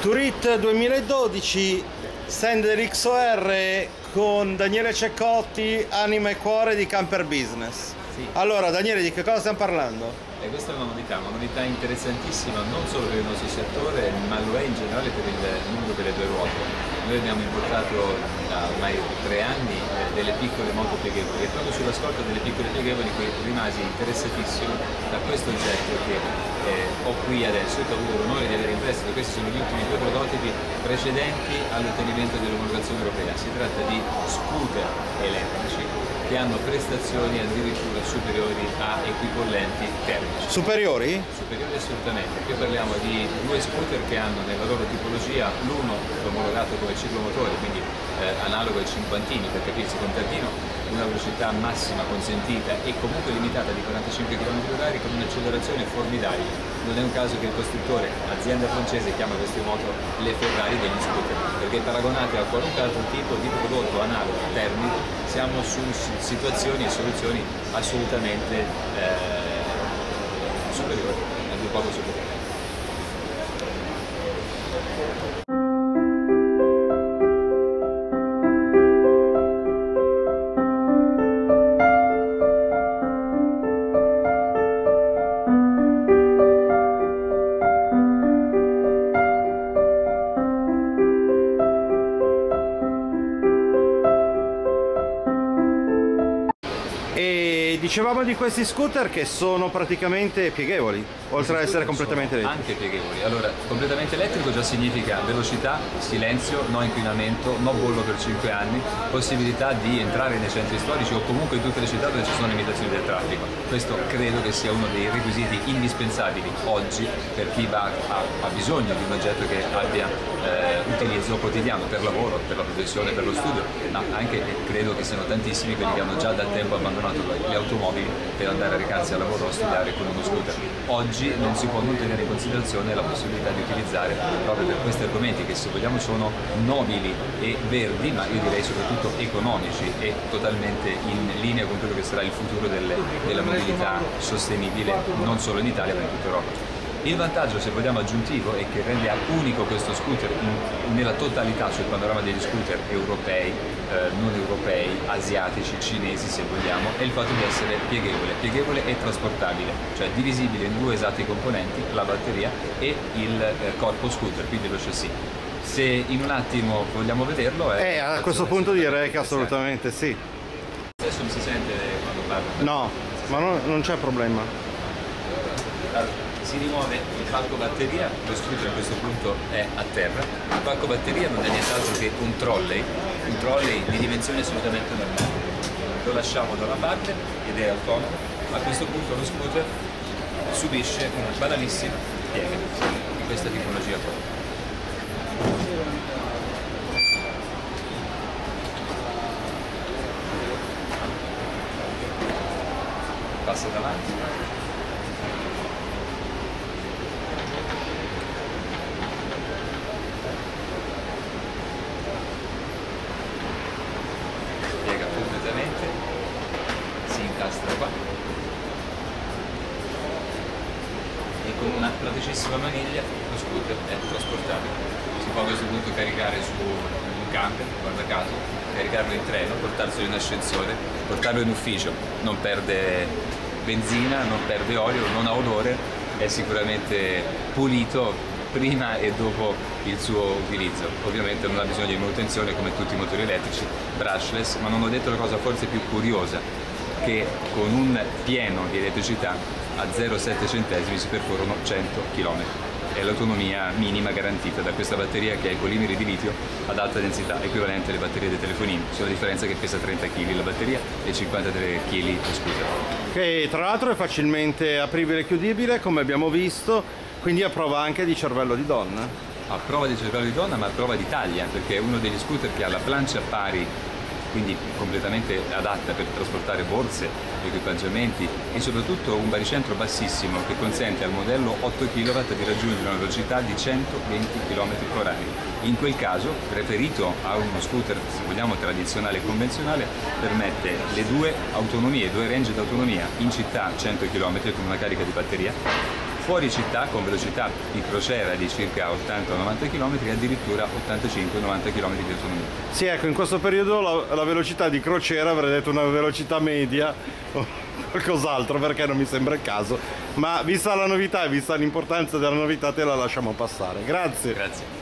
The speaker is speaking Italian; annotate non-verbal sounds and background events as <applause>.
Turit 2012, stand dell'XOR con Daniele Ceccotti, anima e cuore di Camper Business. Sì. Allora Daniele di che cosa stiamo parlando? E questa è una novità, una novità interessantissima non solo per il nostro settore, ma lo è in generale per il mondo delle due ruote. Noi abbiamo importato da ormai tre anni eh, delle piccole moto pieghevoli e proprio sulla scorta delle piccole pieghevoli rimasi interessatissimo da questo oggetto che eh, ho qui adesso e che ho avuto l'onore di avere in prestito. Questi sono gli ultimi due prototipi precedenti all'ottenimento dell'omologazione europea. Si tratta di scooter elettrici che hanno prestazioni addirittura superiori a equipollenti termici. Superiori? Superiori assolutamente. Qui parliamo di due scooter che hanno nella loro tipologia l'uno omologato come ciclomotore, quindi eh, analogo ai cinquantini per capirsi contadino, una velocità massima consentita e comunque limitata di 45 km/h con un'accelerazione formidabile. Non è un caso che il costruttore, azienda francese, chiama queste moto le Ferrari degli scooter, perché paragonate a qualunque altro tipo di prodotto analogo termico siamo su situazioni e soluzioni assolutamente eh, superiori, a dir poco superiori. Dicevamo di questi scooter che sono praticamente pieghevoli, oltre ad essere completamente elettrici. Anche pieghevoli. Allora, completamente elettrico già significa velocità, silenzio, no inquinamento, no bollo per 5 anni, possibilità di entrare nei centri storici o comunque in tutte le città dove ci sono limitazioni del traffico. Questo credo che sia uno dei requisiti indispensabili oggi per chi va, ha, ha bisogno di un oggetto che abbia eh, utilizzo quotidiano per lavoro, per la professione, per lo studio, ma anche credo che siano tantissimi quelli che hanno già da tempo abbandonato le automobili per andare a recarsi al lavoro o a studiare con uno scooter. Oggi non si può non tenere in considerazione la possibilità di utilizzare proprio per questi argomenti che se vogliamo sono nobili e verdi, ma io direi soprattutto economici e totalmente in linea con quello che sarà il futuro delle- della mobilità sostenibile non solo in Italia ma in tutta Europa. Il vantaggio, se vogliamo, aggiuntivo e che rende unico questo scooter in- nella totalità sul panorama degli scooter europei, eh, non europei, asiatici, cinesi se vogliamo, è il fatto di essere pieghevole, pieghevole e trasportabile, cioè divisibile in due esatti componenti, la batteria e il eh, corpo scooter, quindi lo chassis. Se in un attimo vogliamo vederlo... Eh, a questo punto direi che assolutamente sì. Adesso mi si sente quando parlo? No, ma non, non c'è problema. Allora, si rimuove il palco batteria, lo scooter a questo punto è a terra. Il palco batteria non è nient'altro che un trolley, un trolley di dimensioni assolutamente normali. Lo lasciamo da una parte ed è autonomo. A questo punto lo scooter subisce una banalissima piega di questa tipologia qua. Passa davanti. piega completamente, si incastra qua e con una praticissima maniglia lo scooter è trasportabile. Si può a questo punto caricare su un camper, guarda caso, caricarlo in treno, portarselo in ascensore, portarlo in ufficio, non perde benzina, non perde olio, non ha odore, è sicuramente pulito prima e dopo il suo utilizzo. Ovviamente non ha bisogno di manutenzione come tutti i motori elettrici, brushless, ma non ho detto la cosa forse più curiosa, che con un pieno di elettricità a 0,7 centesimi si percorrono 100 km. È l'autonomia minima garantita da questa batteria che ha i polimeri di litio ad alta densità, equivalente alle batterie dei telefonini, solo la differenza che pesa 30 kg la batteria e 53 kg lo scooter. Che tra l'altro è facilmente apribile e chiudibile, come abbiamo visto, quindi a prova anche di cervello di donna. a prova di cervello di donna ma a prova di taglia perché è uno degli scooter che ha la plancia pari quindi completamente adatta per trasportare borse, equipaggiamenti e soprattutto un baricentro bassissimo che consente al modello 8 kW di raggiungere una velocità di 120 km/h. In quel caso, preferito a uno scooter, se vogliamo, tradizionale e convenzionale, permette le due autonomie, due range d'autonomia in città 100 km con una carica di batteria fuori città con velocità di crociera di circa 80-90 km e addirittura 85-90 km di autonomia. Sì, ecco, in questo periodo la, la velocità di crociera avrei detto una velocità media <laughs> o qualcos'altro perché non mi sembra il caso, ma vista la novità e vista l'importanza della novità te la lasciamo passare. Grazie. Grazie.